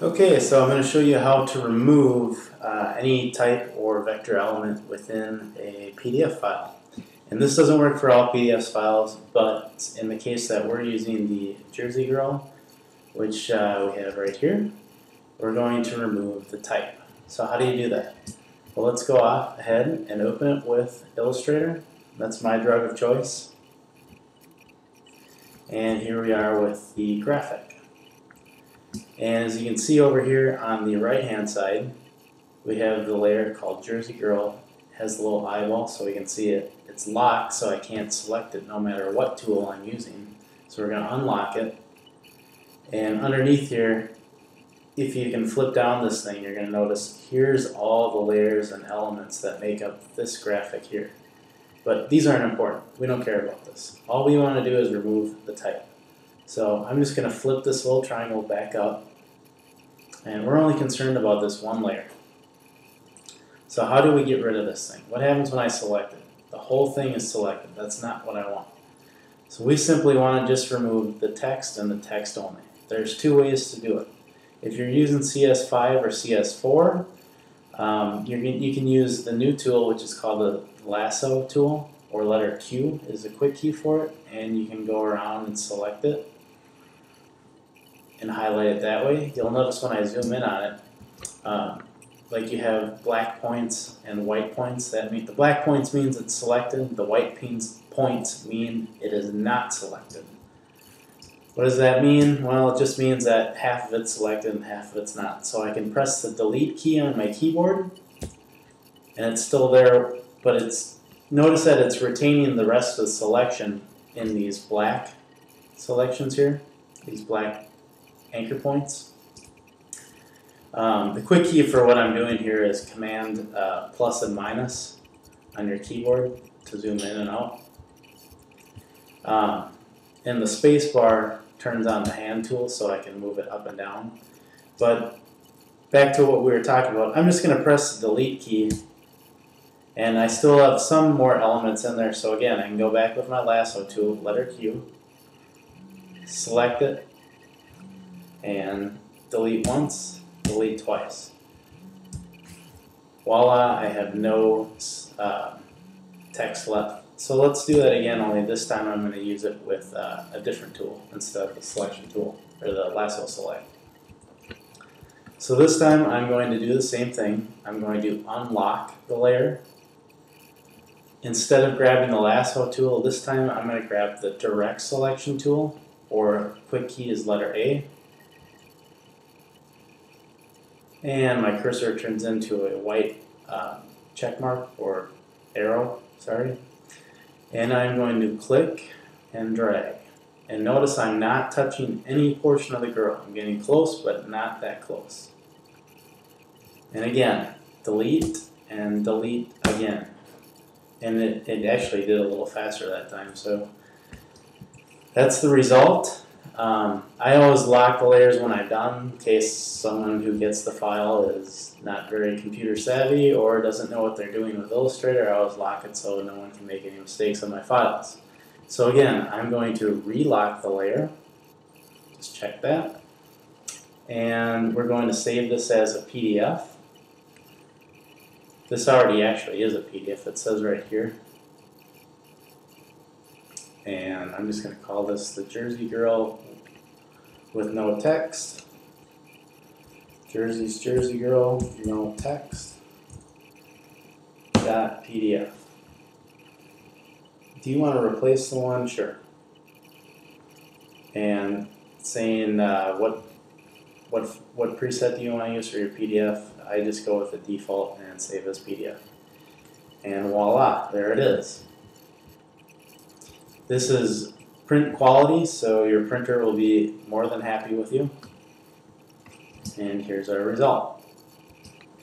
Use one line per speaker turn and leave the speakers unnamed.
Okay, so I'm going to show you how to remove uh, any type or vector element within a PDF file. And this doesn't work for all PDF files, but in the case that we're using the Jersey Girl, which uh, we have right here, we're going to remove the type. So how do you do that? Well, let's go off ahead and open it with Illustrator. That's my drug of choice. And here we are with the graphic. And as you can see over here on the right hand side, we have the layer called Jersey Girl. It has the little eyeball so we can see it. It's locked so I can't select it no matter what tool I'm using. So we're going to unlock it. And underneath here, if you can flip down this thing, you're going to notice here's all the layers and elements that make up this graphic here. But these aren't important. We don't care about this. All we want to do is remove the type. So I'm just going to flip this little triangle back up and we're only concerned about this one layer. So how do we get rid of this thing? What happens when I select it? The whole thing is selected. That's not what I want. So we simply want to just remove the text and the text only. There's two ways to do it. If you're using CS5 or CS4, um, you can use the new tool which is called the lasso tool or letter Q is a quick key for it and you can go around and select it and highlight it that way. You'll notice when I zoom in on it, um, like you have black points and white points. That mean the black points means it's selected. The white points mean it is not selected. What does that mean? Well, it just means that half of it's selected and half of it's not. So I can press the delete key on my keyboard, and it's still there, but it's notice that it's retaining the rest of the selection in these black selections here, these black anchor points. Um, the quick key for what I'm doing here is Command uh, plus and minus on your keyboard to zoom in and out. Um, and the space bar turns on the hand tool so I can move it up and down. But back to what we were talking about, I'm just going to press the delete key and I still have some more elements in there. So again, I can go back with my lasso tool, letter Q, select it, and delete once, delete twice. Voila, I have no uh, text left. So let's do that again, only this time I'm going to use it with uh, a different tool instead of the selection tool, or the lasso select. So this time I'm going to do the same thing. I'm going to unlock the layer. Instead of grabbing the lasso tool, this time I'm going to grab the direct selection tool, or quick key is letter A, and my cursor turns into a white uh, check mark or arrow, sorry. And I'm going to click and drag. And notice I'm not touching any portion of the girl. I'm getting close, but not that close. And again, delete and delete again. And it, it actually did a little faster that time. So that's the result. Um, I always lock the layers when I'm done in case someone who gets the file is not very computer savvy or doesn't know what they're doing with Illustrator. I always lock it so no one can make any mistakes on my files. So again, I'm going to relock the layer. Just check that. And we're going to save this as a PDF. This already actually is a PDF. It says right here and I'm just going to call this the Jersey Girl with no text. Jersey's Jersey Girl, no text. Dot PDF. Do you want to replace the one? Sure. And saying uh, what what what preset do you want to use for your PDF? I just go with the default and save as PDF. And voila, there it is. This is print quality, so your printer will be more than happy with you. And here's our result.